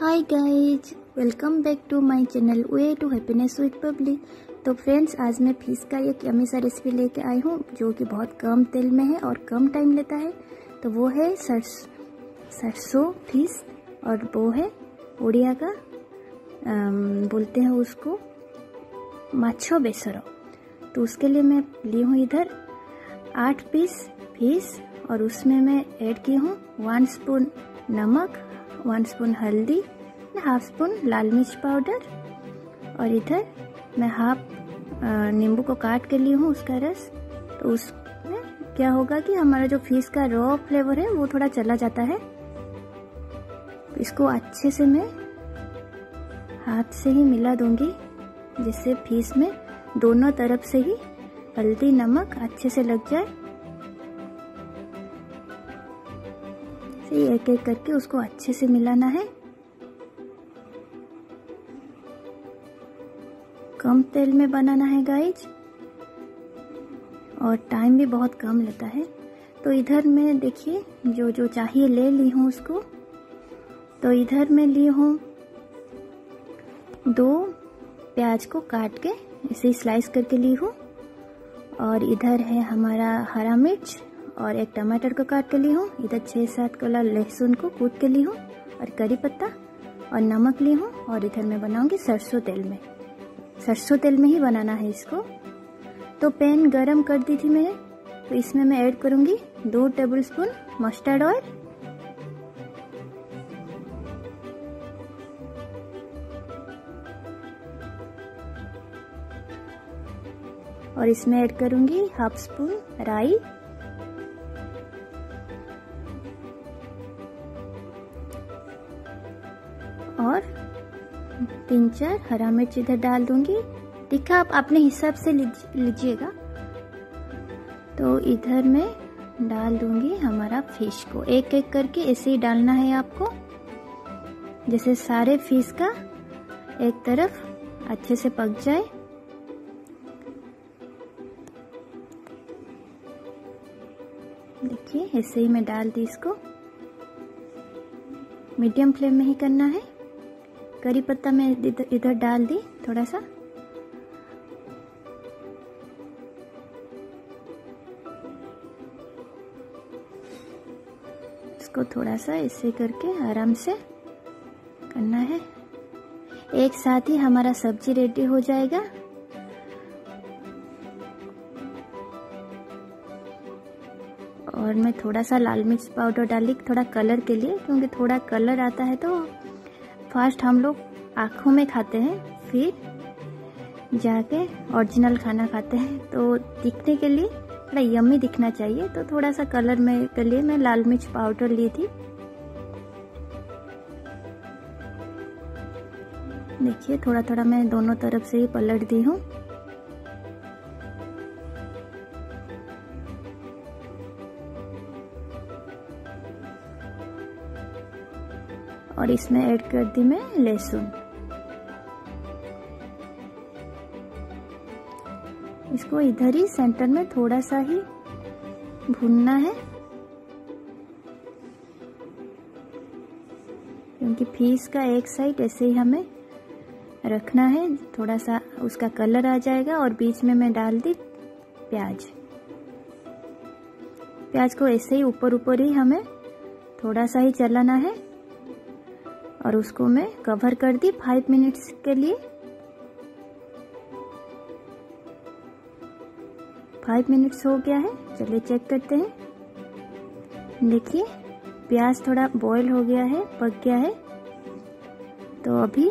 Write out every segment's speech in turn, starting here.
Hi guys welcome back to my channel way to happiness with public तो friends आज मैं fees का एक यमी सा रेसिपी लेके आई हूँ जो कि बहुत कम तेल में है और कम टाइम लेता है। तो वो है सरस सरसों फ़ीस और वो है उड़िया का आम, बोलते हैं उसको माछो बेसरो। तो उसके लिए मैं ली हूँ इधर आठ पीस फ़ीस और उसमें मैं ऐड की हूँ वन स्पून नमक वन स्पून हल्दी हाफ़ स्पून लाल मिर्च पाउडर और इधर मैं हाफ़ नींबू को काट के ली हूँ उसका रस। तो उसमें क्या होगा कि हमारा जो फ़िश का रॉ फ्लेवर है, वो थोड़ा चला जाता है। तो इसको अच्छे से मैं हाथ से ही मिला दूँगी, जिससे फ़िश में दोनों तरफ़ से ही हल्दी नमक अच्छे से लग जाए। से एक एक करके उसको अच्छे से मिलाना है। कम तेल में बनाना है गाइज़ और टाइम भी बहुत कम लेता है। तो इधर मैं देखिए, जो जो चाहिए ले ली हूँ उसको। तो इधर मैं ली हूँ दो प्याज को काट के, इसे स्लाइस करके ली हूँ। और इधर है हमारा हरा मिर्च। और एक टमाटर को काट के ली हूँ। इधर छः सात कला लहसुन को कूट के ली हूँ और करी पत्ता और नमक ली हूँ और इधर मैं बनाऊँगी सरसों तेल में। सरसों तेल में ही बनाना है इसको। तो पैन गरम कर दी थी मैंने तो इसमें मैं ऐड करूँगी दो टेबल स्पून मस्टर्ड ऑयल और इसमें ऐड करूँगी हाफ़ स्पून राई। और तीन चार हरा मिर्च इधर डाल दूँगी। तीखा आप अपने हिसाब से लीजिएगा। तो इधर मैं डाल दूँगी हमारा फ़िश को। एक एक करके ऐसे ही डालना है आपको। जैसे सारे फ़िश का एक तरफ़ अच्छे से पक जाए। देखिए, ऐसे ही मैं डाल दी इसको। मीडियम फ्लेम में ही करना है। करी पत्ता मैं इधर डाल दी, थोड़ा सा। इसको थोड़ा सा ऐसे करके आराम से करना है। एक साथ ही हमारा सब्ज़ी रेडी हो जाएगा। और मैं थोड़ा सा लाल मिर्च पाउडर डाली, थोड़ा कलर के लिए, क्योंकि थोड़ा कलर आता है तो फास्ट हम लोग आँखों में खाते हैं, फिर जाके ओरिजिनल खाना खाते हैं। तो दिखने के लिए थोड़ा यम्मी दिखना चाहिए। तो थोड़ा सा कलर में के लिए मैं लाल मिर्च पाउडर ली थी। देखिए थोड़ा थोड़ा मैं दोनों तरफ़ से ही पलट दी हूँ। और इसमें ऐड कर दी मैं लहसुन। इसको इधर ही सेंटर में थोड़ा सा ही भूनना है। क्योंकि फ़ीस का एक साइड ऐसे ही हमें रखना है, थोड़ा सा उसका कलर आ जाएगा और बीच में मैं डाल दी प्याज। प्याज को ऐसे ही ऊपर ऊपर ही हमें थोड़ा सा ही चलाना है। और उसको मैं कवर कर दी फाइव मिनट्स के लिए। फाइव मिनट्स हो गया है, चलिए चेक करते हैं। देखिए, प्याज थोड़ा बॉईल हो गया है, पक गया है। तो अभी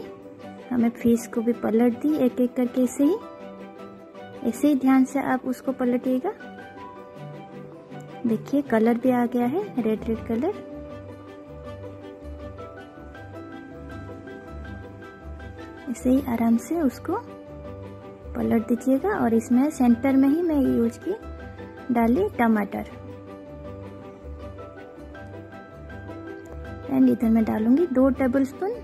हमें फ़िश को भी पलट दी, एक एक करके ऐसे ही। ऐसे ही ध्यान से आप उसको पलटिएगा। देखिए कलर भी आ गया है रेड रेड कलर ऐसे ही आराम से उसको पलट दीजिएगा और इसमें सेंटर में ही मैं यूज़ की डाली टमाटर। एंड इधर मैं डालूँगी दो टेबल स्पून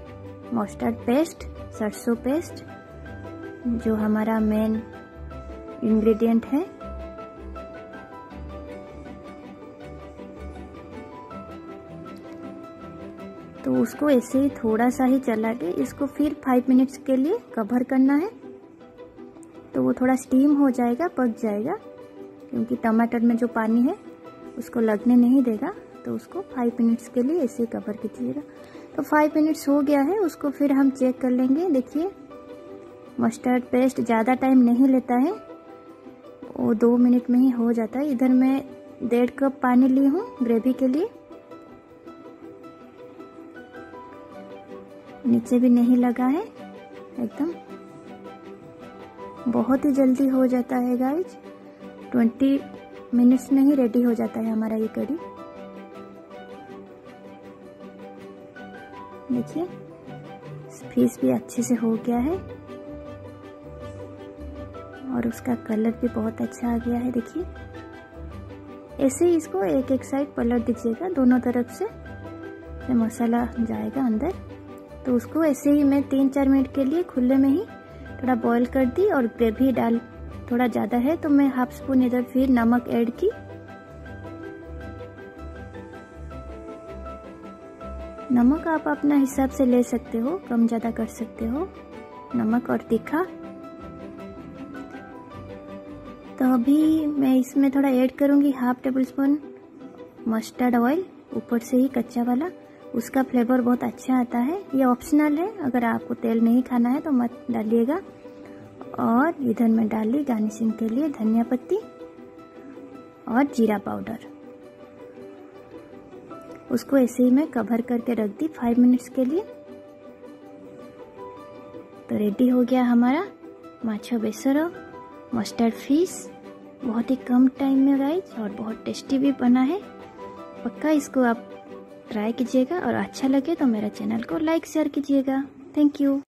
मस्टर्ड पेस्ट सरसों पेस्ट जो हमारा मेन इंग्रेडिएंट है। तो उसको ऐसे ही थोड़ा सा ही चला के इसको फिर फाइव मिनट्स के लिए कवर करना है। तो वो थोड़ा स्टीम हो जाएगा, पक जाएगा, क्योंकि टमाटर में जो पानी है, उसको लगने नहीं देगा। तो उसको फाइव मिनट्स के लिए ऐसे ही कवर कीजिएगा। तो फाइव मिनट्स हो गया है, उसको फिर हम चेक कर लेंगे। देखिए मस्टर्ड पेस्ट ज़्यादा टाइम नहीं लेता है, वो दो मिनट में ही हो जाता है। इधर मैं डेढ़ कप पानी ली हूँ ग्रेवी के लिए। नीचे भी नहीं लगा है। एकदम। बहुत ही जल्दी हो जाता है गाइज़ ट्वेंटी मिनट्स में ही रेडी हो जाता है हमारा ये कड़ी देखिए फ़ीस भी अच्छे से हो गया है। और उसका कलर भी बहुत अच्छा आ गया है, देखिए। ऐसे ही इसको एक एक साइड पलट दीजिएगा, दोनों तरफ़ से। मसाला जाएगा अंदर। तो उसको ऐसे ही मैं तीन चार मिनट के लिए खुले में ही थोड़ा बॉईल कर दी और ग्रेवी डाल थोड़ा ज़्यादा है तो मैं हाफ़ स्पून इधर फिर नमक ऐड की। नमक आप अपना हिसाब से ले सकते हो, कम ज़्यादा कर सकते हो। नमक और तीखा। तो अभी मैं इसमें थोड़ा ऐड करूँगी half tablespoon mustard oil ऊपर से ही कच्चा वाला। उसका फ्लेवर बहुत अच्छा आता है। ये ऑप्शनल है। अगर आपको तेल नहीं खाना है तो मत डालिएगा। और इधर मैं डाल ली गार्निशिंग के लिए धनिया पत्ती और जीरा पाउडर उसको ऐसे ही मैं कवर करके रख दी फाइव मिनट्स के लिए। तो रेडी हो गया हमारा माछो बेसरो मस्टर्ड फ़िश बहुत ही कम टाइम में गाइज़ और बहुत टेस्टी भी बना है। पक्का इसको आप ट्राई कीजिएगा और अच्छा लगे तो मेरा चैनल को लाइक शेयर कीजिएगा। Thank you